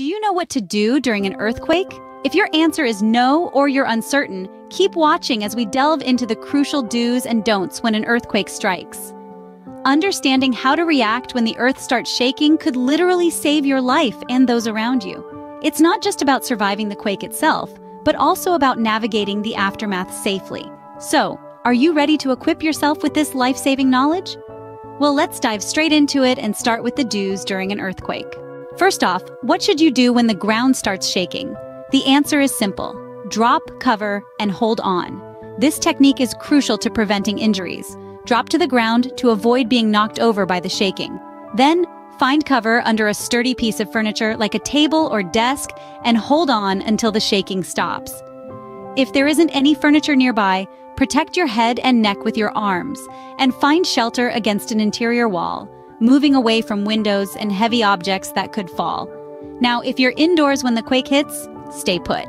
Do you know what to do during an earthquake? If your answer is no or you're uncertain, keep watching as we delve into the crucial do's and don'ts when an earthquake strikes. Understanding how to react when the earth starts shaking could literally save your life and those around you. It's not just about surviving the quake itself, but also about navigating the aftermath safely. So, are you ready to equip yourself with this life-saving knowledge? Well, let's dive straight into it and start with the do's during an earthquake. First off, what should you do when the ground starts shaking? The answer is simple. Drop, cover, and hold on. This technique is crucial to preventing injuries. Drop to the ground to avoid being knocked over by the shaking. Then, find cover under a sturdy piece of furniture like a table or desk and hold on until the shaking stops. If there isn't any furniture nearby, protect your head and neck with your arms and find shelter against an interior wall moving away from windows and heavy objects that could fall. Now, if you're indoors when the quake hits, stay put.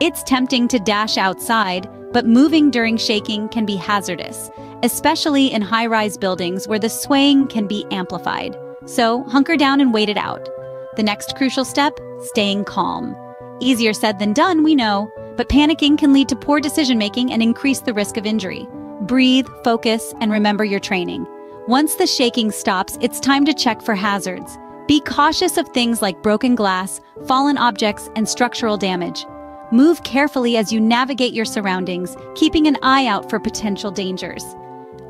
It's tempting to dash outside, but moving during shaking can be hazardous, especially in high-rise buildings where the swaying can be amplified. So hunker down and wait it out. The next crucial step, staying calm. Easier said than done, we know, but panicking can lead to poor decision-making and increase the risk of injury. Breathe, focus, and remember your training. Once the shaking stops, it's time to check for hazards. Be cautious of things like broken glass, fallen objects, and structural damage. Move carefully as you navigate your surroundings, keeping an eye out for potential dangers.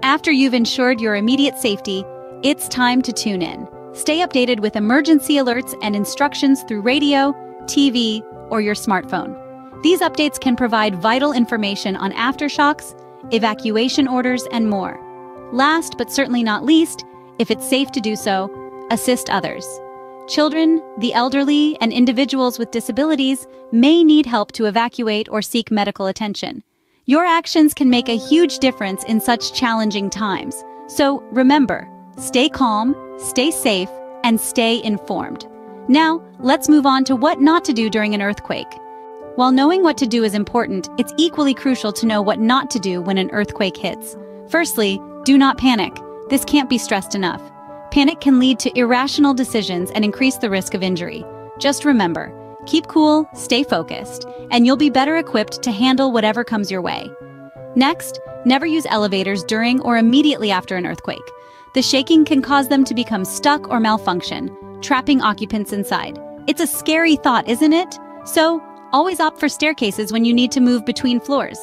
After you've ensured your immediate safety, it's time to tune in. Stay updated with emergency alerts and instructions through radio, TV, or your smartphone. These updates can provide vital information on aftershocks, evacuation orders, and more. Last but certainly not least, if it's safe to do so, assist others. Children, the elderly, and individuals with disabilities may need help to evacuate or seek medical attention. Your actions can make a huge difference in such challenging times. So remember, stay calm, stay safe, and stay informed. Now, let's move on to what not to do during an earthquake. While knowing what to do is important, it's equally crucial to know what not to do when an earthquake hits. Firstly, do not panic. This can't be stressed enough. Panic can lead to irrational decisions and increase the risk of injury. Just remember, keep cool, stay focused, and you'll be better equipped to handle whatever comes your way. Next, never use elevators during or immediately after an earthquake. The shaking can cause them to become stuck or malfunction, trapping occupants inside. It's a scary thought, isn't it? So, always opt for staircases when you need to move between floors.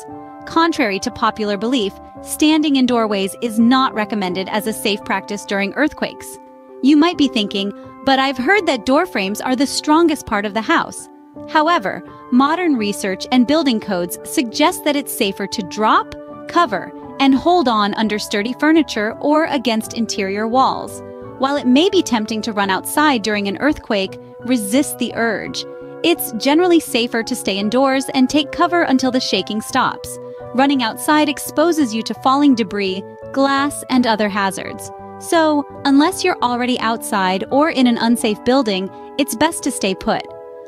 Contrary to popular belief, standing in doorways is not recommended as a safe practice during earthquakes. You might be thinking, but I've heard that door frames are the strongest part of the house. However, modern research and building codes suggest that it's safer to drop, cover, and hold on under sturdy furniture or against interior walls. While it may be tempting to run outside during an earthquake, resist the urge. It's generally safer to stay indoors and take cover until the shaking stops. Running outside exposes you to falling debris, glass, and other hazards. So, unless you're already outside or in an unsafe building, it's best to stay put.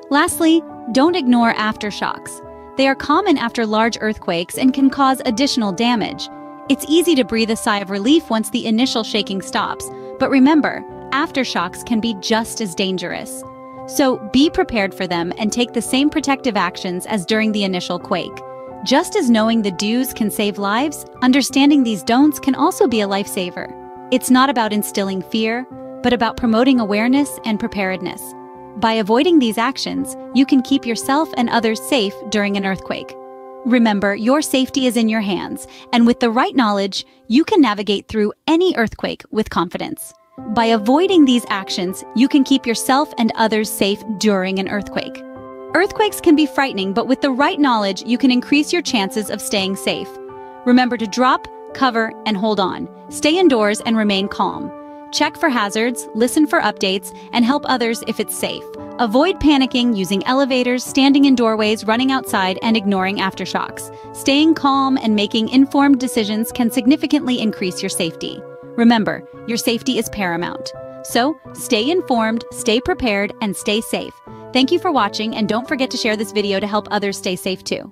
Lastly, don't ignore aftershocks. They are common after large earthquakes and can cause additional damage. It's easy to breathe a sigh of relief once the initial shaking stops, but remember, aftershocks can be just as dangerous. So be prepared for them and take the same protective actions as during the initial quake. Just as knowing the do's can save lives, understanding these don'ts can also be a lifesaver. It's not about instilling fear, but about promoting awareness and preparedness. By avoiding these actions, you can keep yourself and others safe during an earthquake. Remember, your safety is in your hands, and with the right knowledge, you can navigate through any earthquake with confidence. By avoiding these actions, you can keep yourself and others safe during an earthquake. Earthquakes can be frightening, but with the right knowledge, you can increase your chances of staying safe. Remember to drop, cover, and hold on. Stay indoors and remain calm. Check for hazards, listen for updates, and help others if it's safe. Avoid panicking using elevators, standing in doorways, running outside, and ignoring aftershocks. Staying calm and making informed decisions can significantly increase your safety. Remember, your safety is paramount. So, stay informed, stay prepared, and stay safe. Thank you for watching and don't forget to share this video to help others stay safe too.